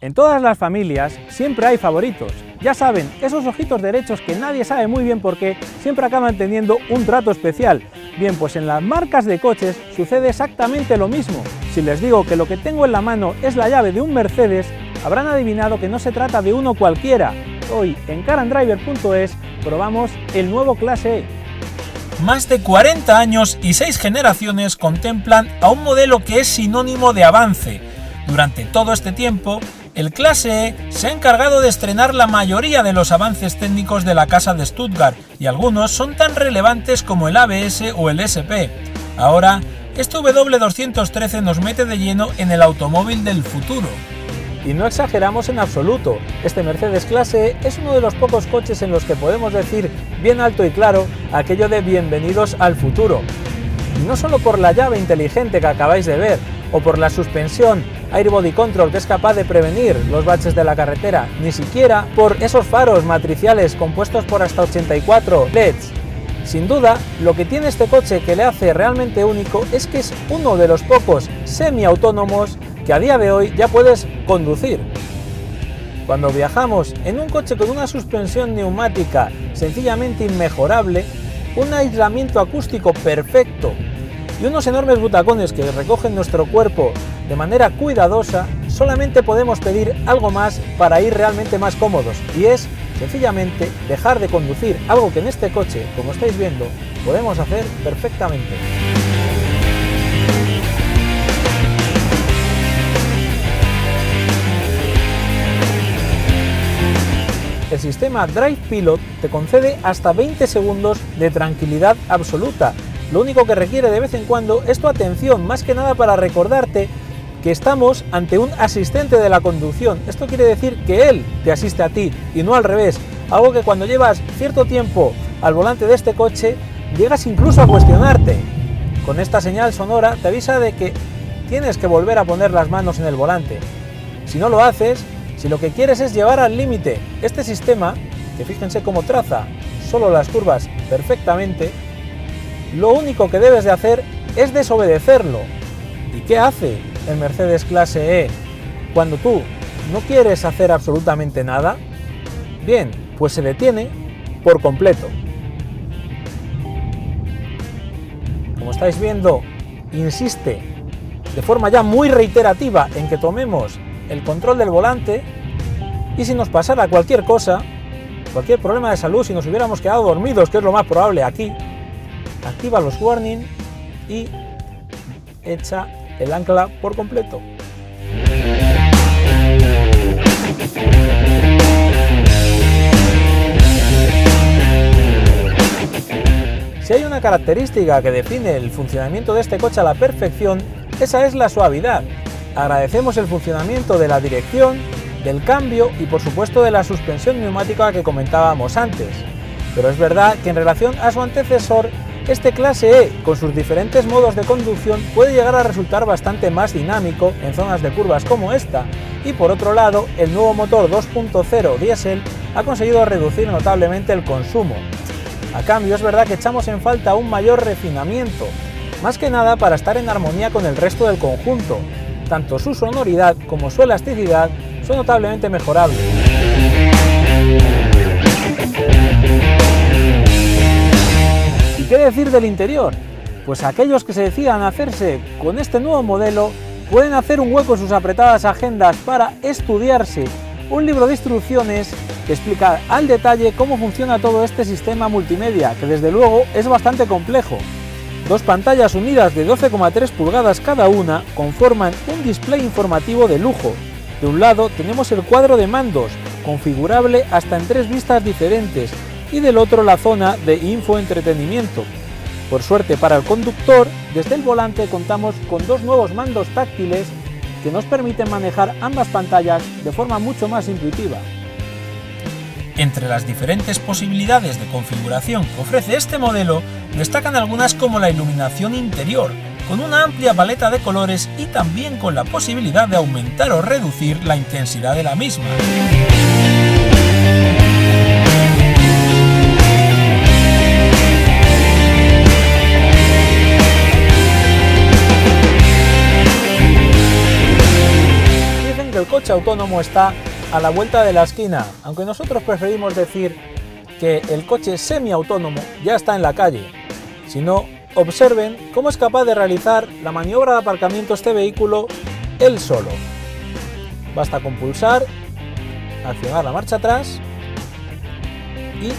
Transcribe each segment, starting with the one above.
En todas las familias siempre hay favoritos. Ya saben, esos ojitos derechos que nadie sabe muy bien por qué siempre acaban teniendo un trato especial. Bien, pues en las marcas de coches sucede exactamente lo mismo. Si les digo que lo que tengo en la mano es la llave de un Mercedes, habrán adivinado que no se trata de uno cualquiera. Hoy en carandriver.es probamos el nuevo Clase E. Más de 40 años y 6 generaciones contemplan a un modelo que es sinónimo de avance. Durante todo este tiempo, el Clase se ha encargado de estrenar la mayoría de los avances técnicos de la casa de Stuttgart y algunos son tan relevantes como el ABS o el SP. Ahora, este W213 nos mete de lleno en el automóvil del futuro. Y no exageramos en absoluto, este Mercedes Clase es uno de los pocos coches en los que podemos decir bien alto y claro aquello de bienvenidos al futuro. Y no solo por la llave inteligente que acabáis de ver, o por la suspensión Air Body Control que es capaz de prevenir los baches de la carretera, ni siquiera por esos faros matriciales compuestos por hasta 84 LEDs. Sin duda, lo que tiene este coche que le hace realmente único es que es uno de los pocos semiautónomos que a día de hoy ya puedes conducir. Cuando viajamos en un coche con una suspensión neumática sencillamente inmejorable, un aislamiento acústico perfecto y unos enormes butacones que recogen nuestro cuerpo de manera cuidadosa, solamente podemos pedir algo más para ir realmente más cómodos y es sencillamente dejar de conducir, algo que en este coche, como estáis viendo, podemos hacer perfectamente. El sistema Drive Pilot te concede hasta 20 segundos de tranquilidad absoluta. Lo único que requiere de vez en cuando es tu atención, más que nada para recordarte estamos ante un asistente de la conducción. Esto quiere decir que él te asiste a ti y no al revés. Algo que cuando llevas cierto tiempo al volante de este coche, llegas incluso a cuestionarte. Con esta señal sonora te avisa de que tienes que volver a poner las manos en el volante. Si no lo haces, si lo que quieres es llevar al límite este sistema, que fíjense cómo traza solo las curvas perfectamente, lo único que debes de hacer es desobedecerlo. ¿Y qué hace el Mercedes clase E cuando tú no quieres hacer absolutamente nada? Bien, pues se detiene por completo. Como estáis viendo, insiste de forma ya muy reiterativa en que tomemos el control del volante y si nos pasara cualquier cosa, cualquier problema de salud, si nos hubiéramos quedado dormidos, que es lo más probable aquí, activa los warning y echa el ancla por completo. Si hay una característica que define el funcionamiento de este coche a la perfección, esa es la suavidad. Agradecemos el funcionamiento de la dirección, del cambio y por supuesto de la suspensión neumática que comentábamos antes. Pero es verdad que en relación a su antecesor, este clase E, con sus diferentes modos de conducción, puede llegar a resultar bastante más dinámico en zonas de curvas como esta, y por otro lado, el nuevo motor 2.0 diésel ha conseguido reducir notablemente el consumo. A cambio, es verdad que echamos en falta un mayor refinamiento, más que nada para estar en armonía con el resto del conjunto. Tanto su sonoridad como su elasticidad son notablemente mejorables. Qué decir del interior? Pues aquellos que se decidan hacerse con este nuevo modelo pueden hacer un hueco en sus apretadas agendas para estudiarse un libro de instrucciones que explica al detalle cómo funciona todo este sistema multimedia, que desde luego es bastante complejo. Dos pantallas unidas de 12,3 pulgadas cada una conforman un display informativo de lujo. De un lado tenemos el cuadro de mandos, configurable hasta en tres vistas diferentes, y del otro la zona de infoentretenimiento. Por suerte para el conductor, desde el volante contamos con dos nuevos mandos táctiles que nos permiten manejar ambas pantallas de forma mucho más intuitiva. Entre las diferentes posibilidades de configuración que ofrece este modelo, destacan algunas como la iluminación interior, con una amplia paleta de colores y también con la posibilidad de aumentar o reducir la intensidad de la misma. Coche autónomo está a la vuelta de la esquina, aunque nosotros preferimos decir que el coche semiautónomo ya está en la calle. Si no, observen cómo es capaz de realizar la maniobra de aparcamiento este vehículo él solo. Basta con pulsar, accionar la marcha atrás y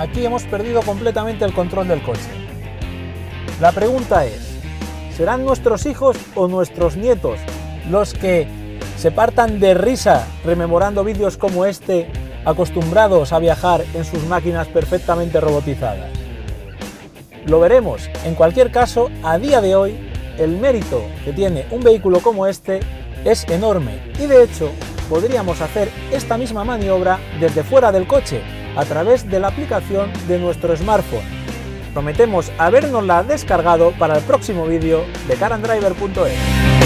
aquí hemos perdido completamente el control del coche. La pregunta es, ¿serán nuestros hijos o nuestros nietos los que se partan de risa rememorando vídeos como este, acostumbrados a viajar en sus máquinas perfectamente robotizadas? Lo veremos. En cualquier caso, a día de hoy, el mérito que tiene un vehículo como este es enorme y de hecho podríamos hacer esta misma maniobra desde fuera del coche a través de la aplicación de nuestro smartphone. Prometemos habernosla descargado para el próximo vídeo de carandriver.es.